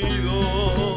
conmigo.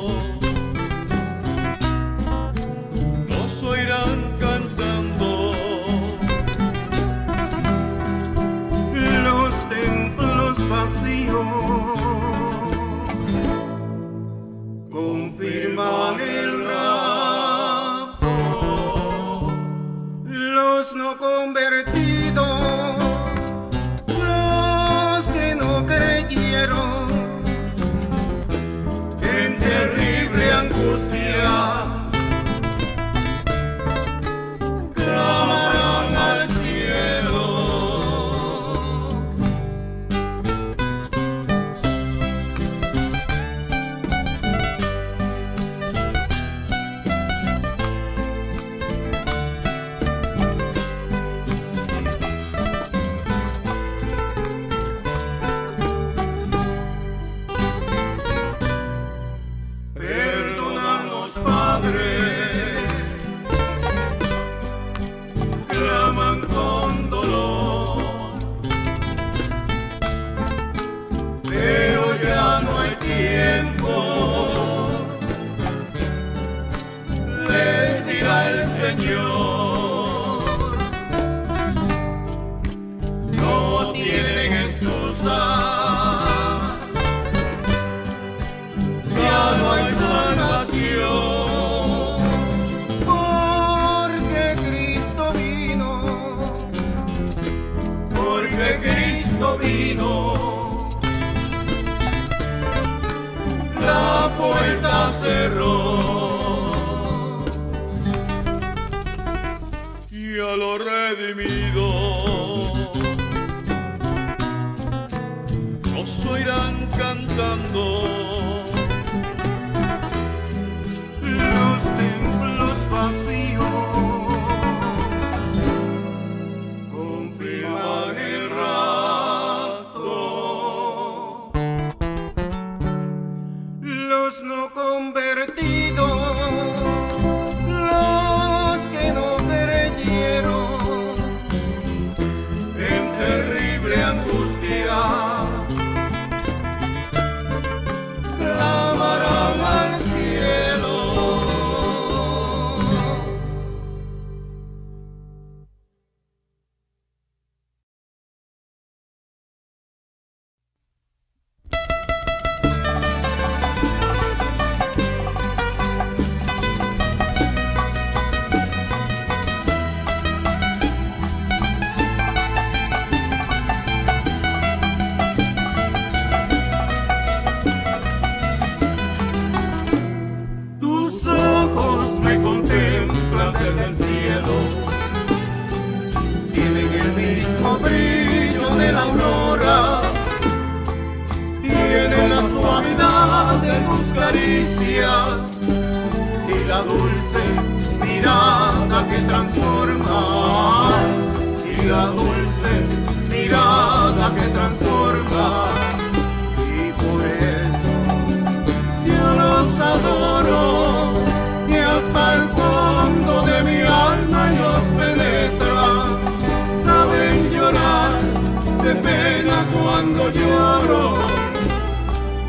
lleno de oro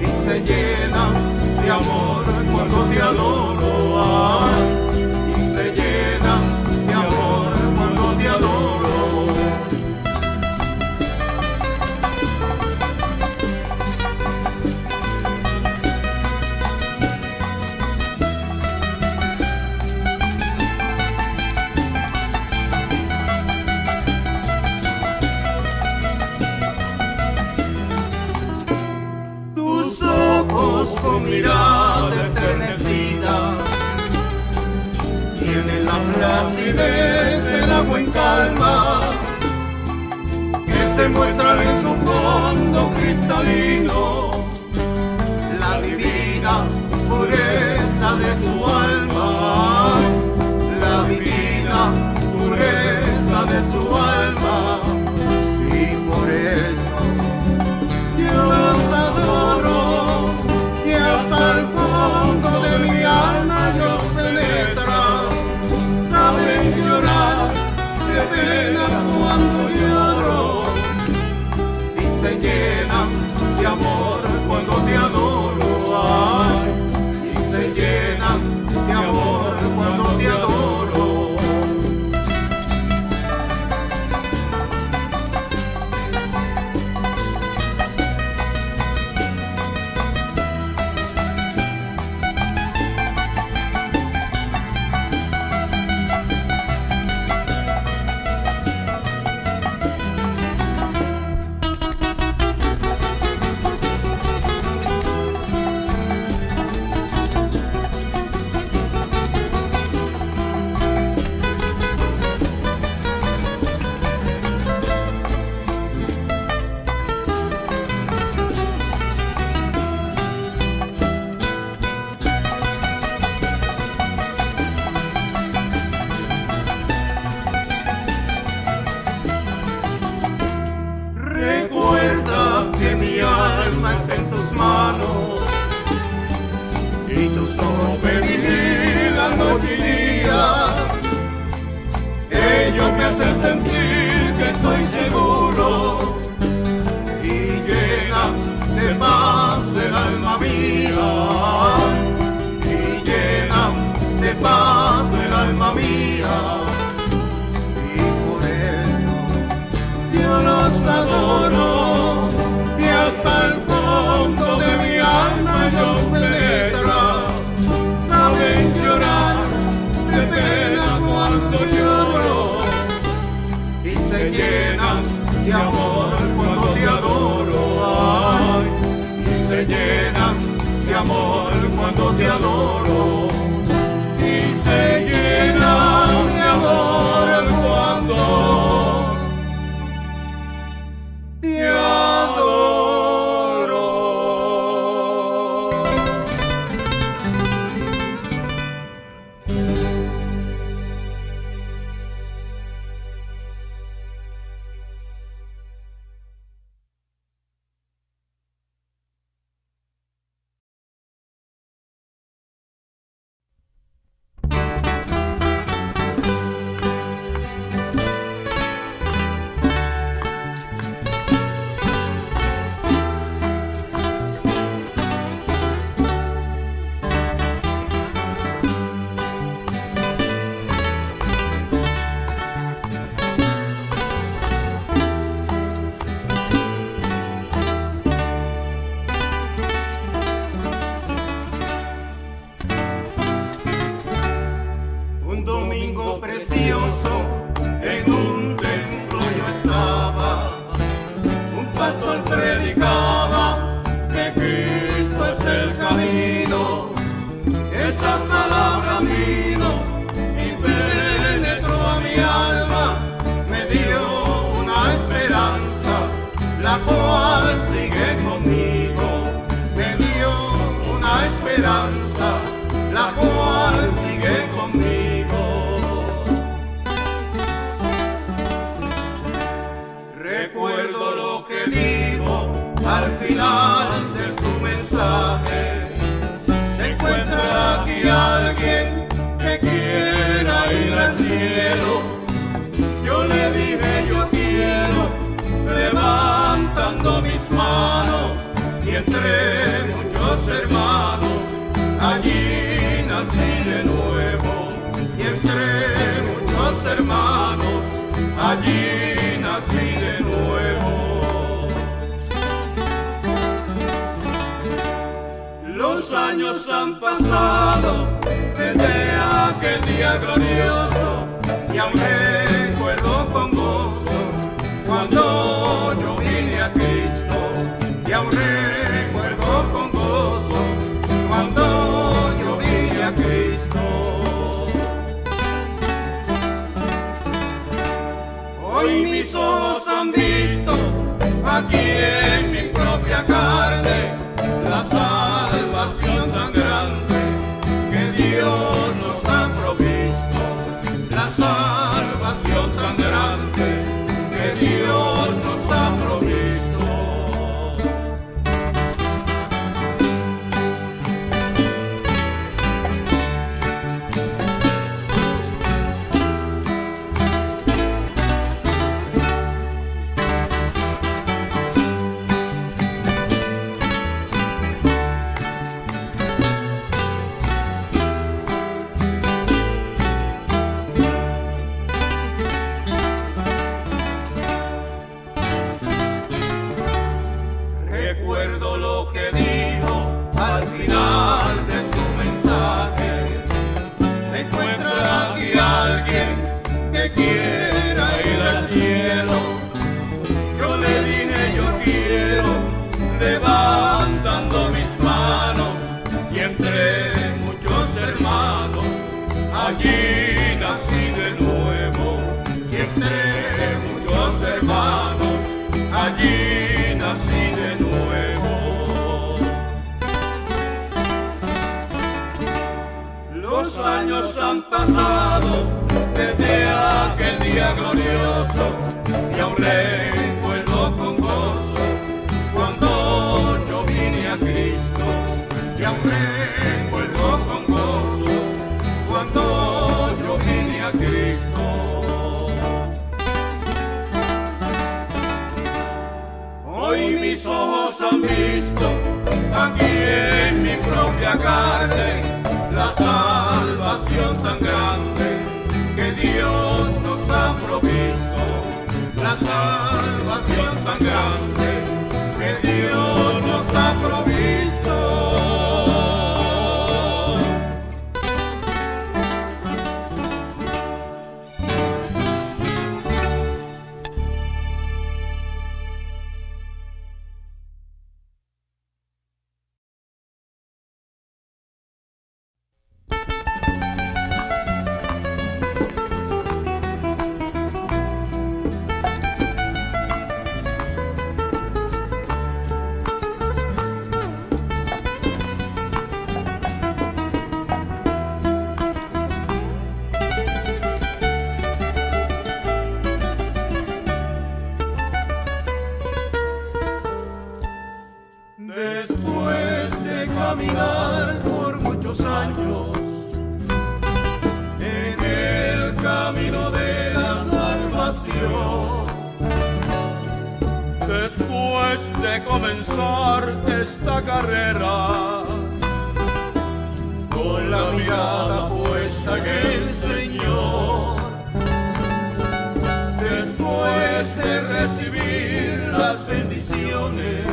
y se llena de amor cuando te adoro. Ay. calma que se muestran en su fondo cristalino. La divina pureza de su alma la divina pureza de su alma. llenan de amor. Años han pasado desde aquel día glorioso y aunque Cristo. comenzar esta carrera con la mirada puesta en el Señor. Después de recibir las bendiciones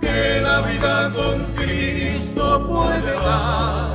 que la vida con Cristo puede dar.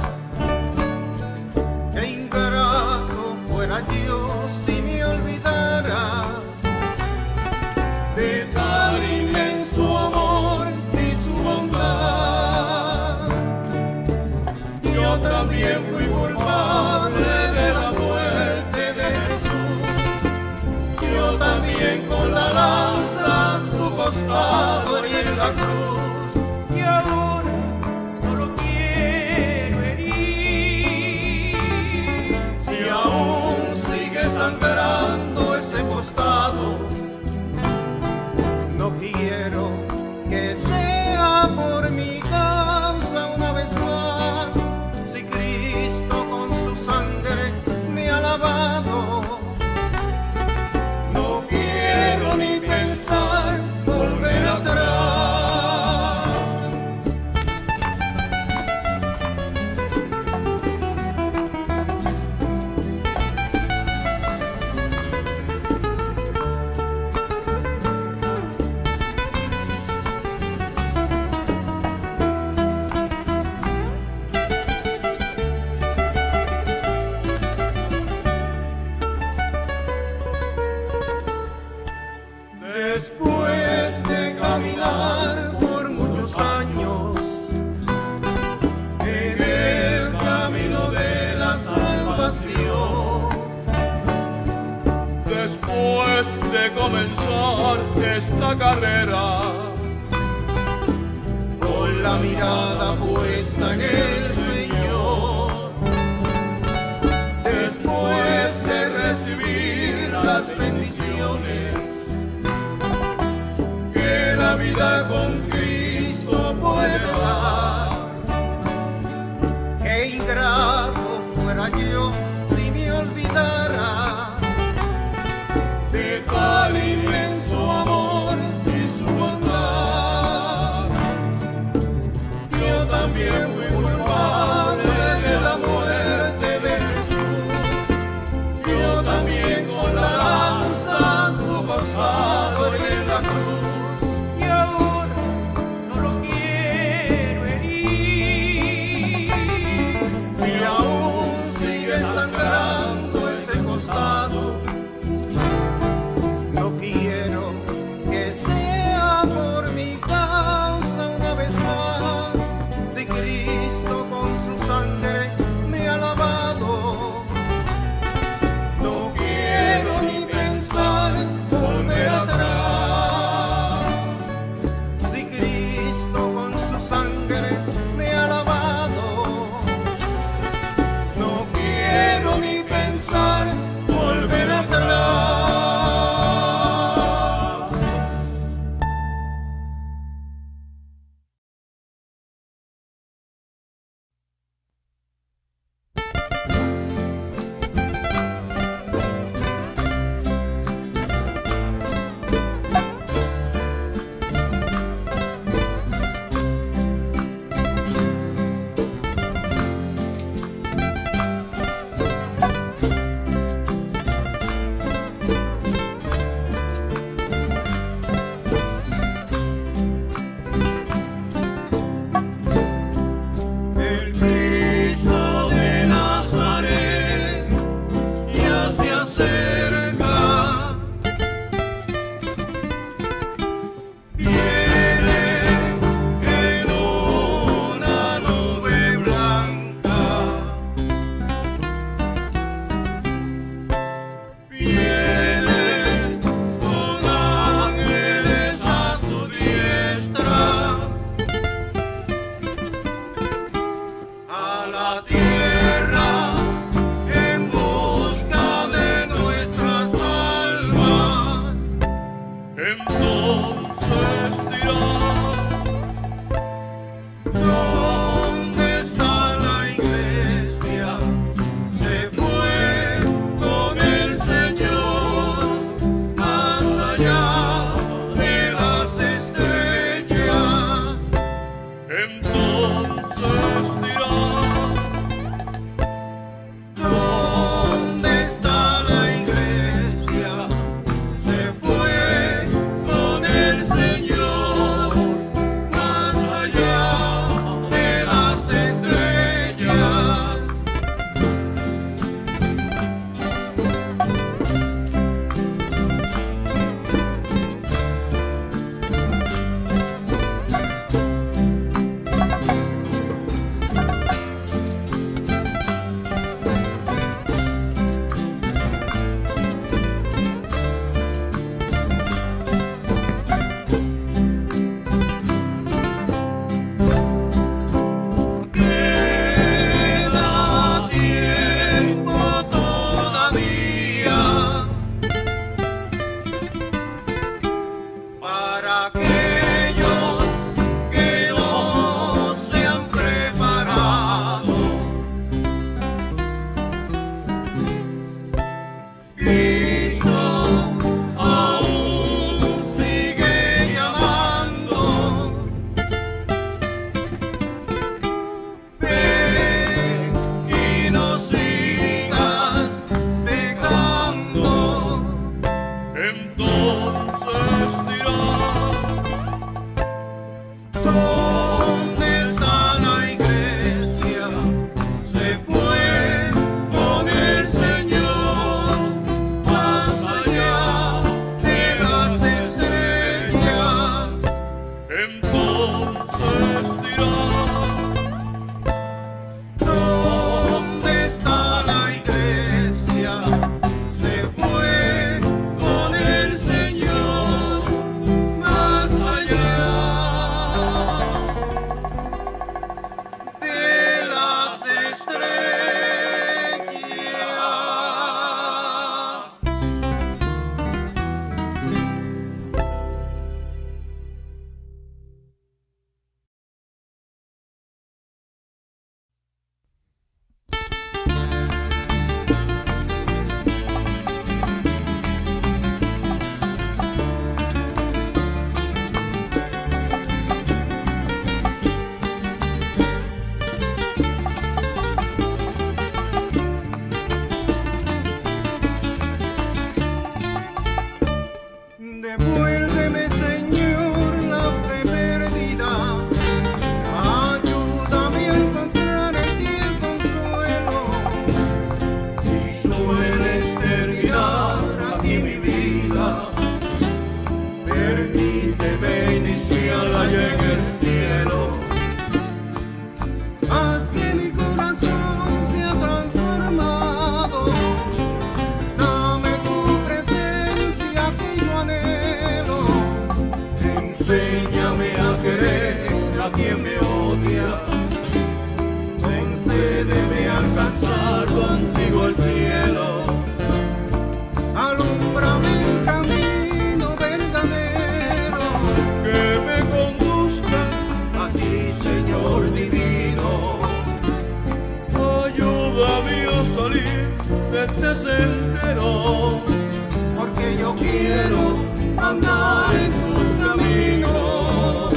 quiero andar en tus caminos.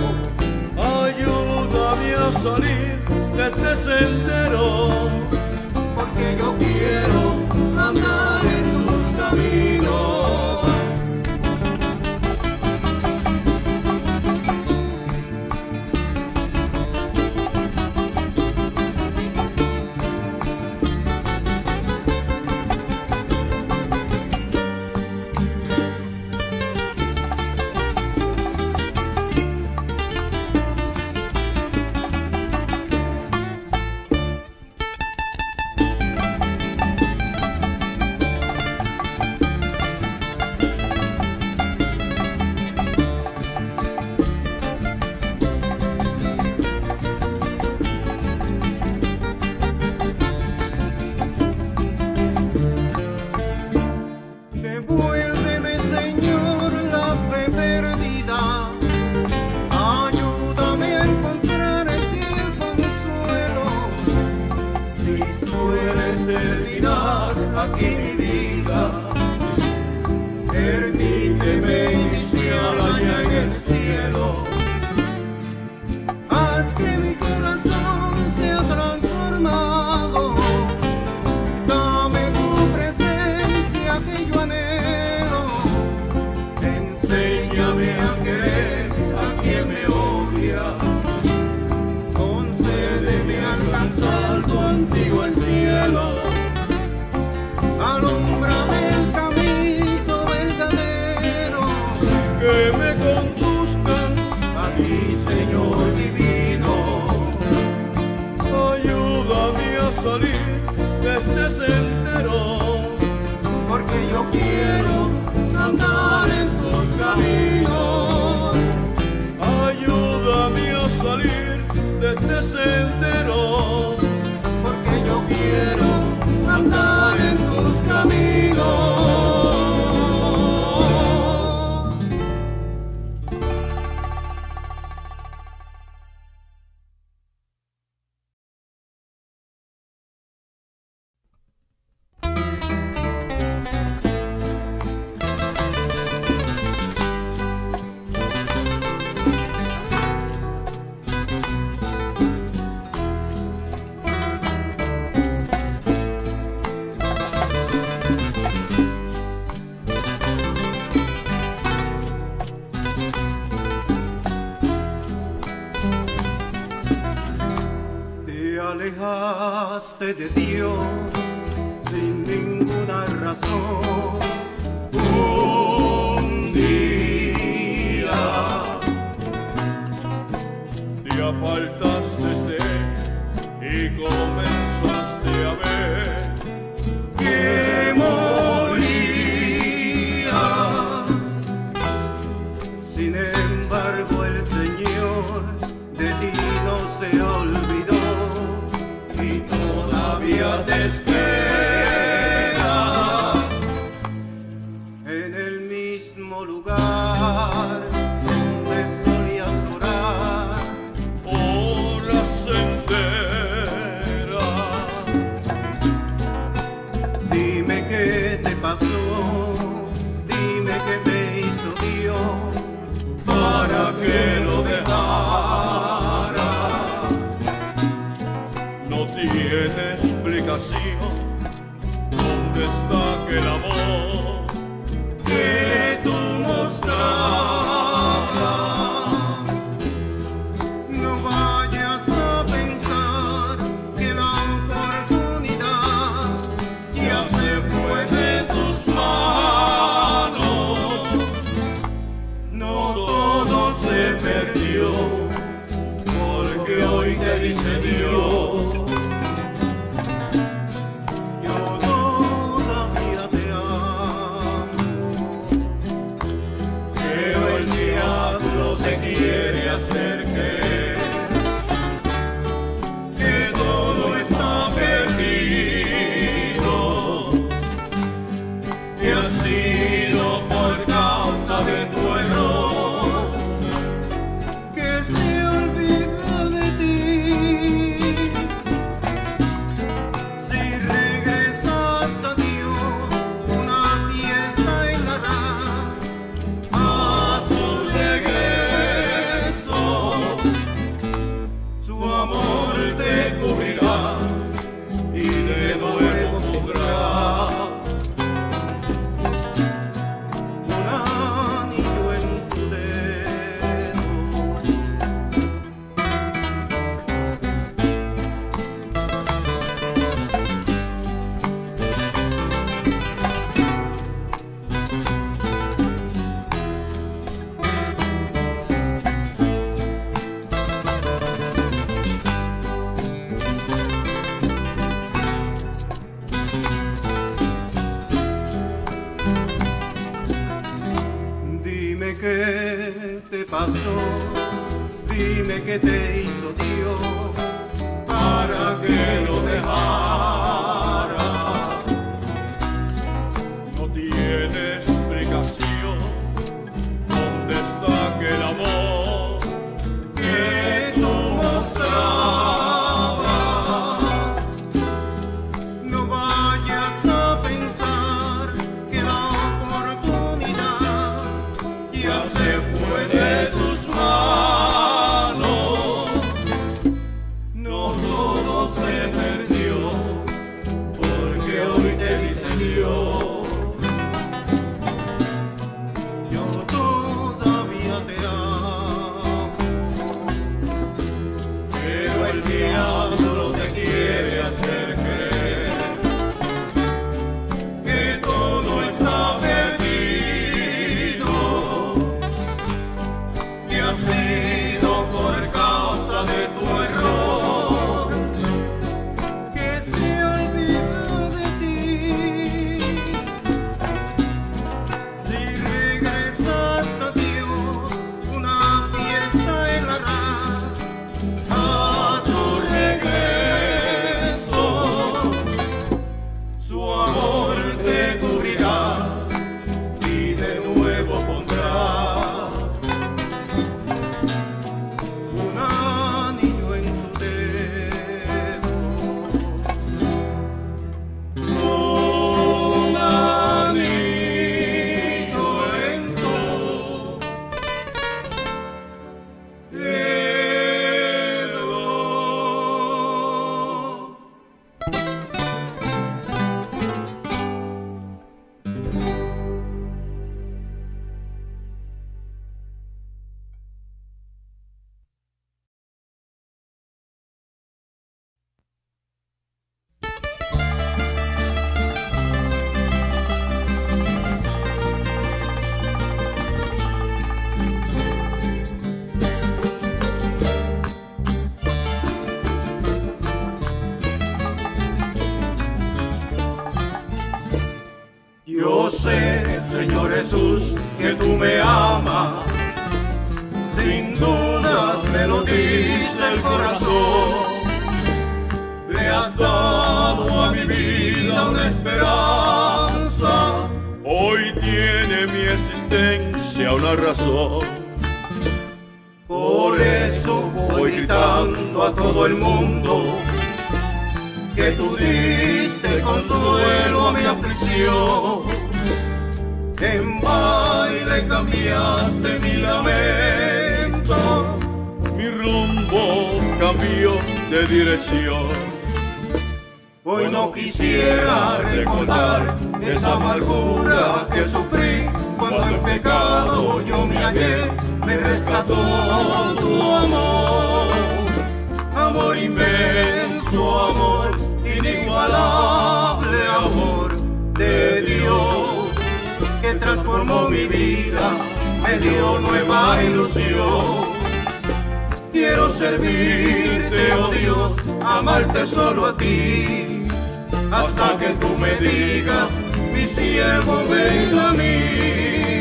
Ayúdame a salir de este sendero, porque yo quiero andar. yeah, yeah. söyledim has dado a mi vida una esperanza. Hoy tiene mi existencia una razón. Por eso voy gritando a todo el mundo que tú diste consuelo a mi aflicción. En baile cambiaste mi lamento. Mi rumbo cambió de dirección. Hoy no quisiera recordar esa amargura que sufrí cuando en pecado yo me hallé, me rescató tu amor. Amor inmenso, amor inigualable, amor de Dios que transformó mi vida, me dio nueva ilusión. Quiero servirte, oh Dios, amarte solo a ti, hasta que tú me digas, mi siervo, ven a mí.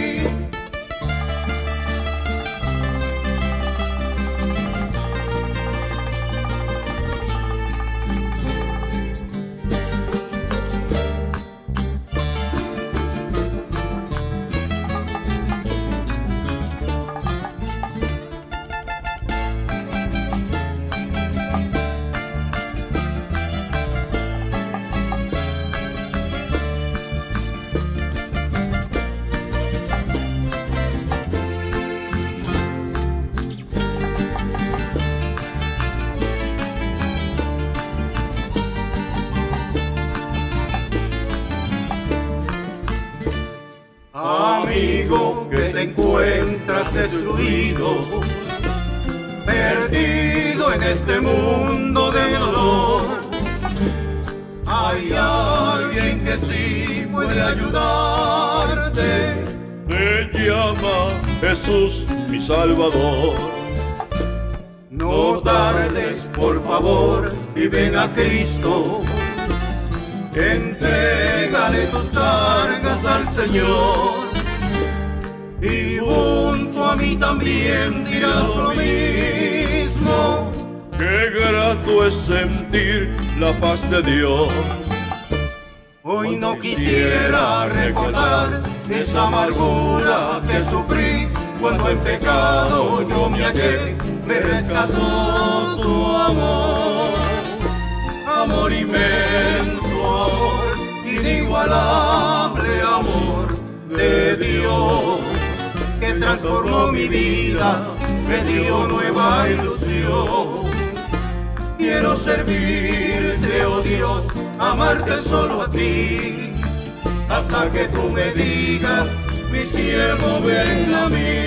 Destruido, perdido en este mundo de dolor. Hay alguien que sí puede ayudarte. Me llama Jesús mi Salvador. No tardes, por favor, y ven a Cristo. Entrégale tus cargas al Señor. Mí también dirás lo mismo. Qué grato es sentir la paz de Dios. Hoy no quisiera recordar esa amargura que sufrí cuando en pecado yo me hallé, me rescató tu amor. Amor inmenso, amor inigualable, amor de Dios transformó mi vida, me dio nueva ilusión. Quiero servirte, oh Dios, amarte solo a ti, hasta que tú me digas, mi siervo, ven a mí.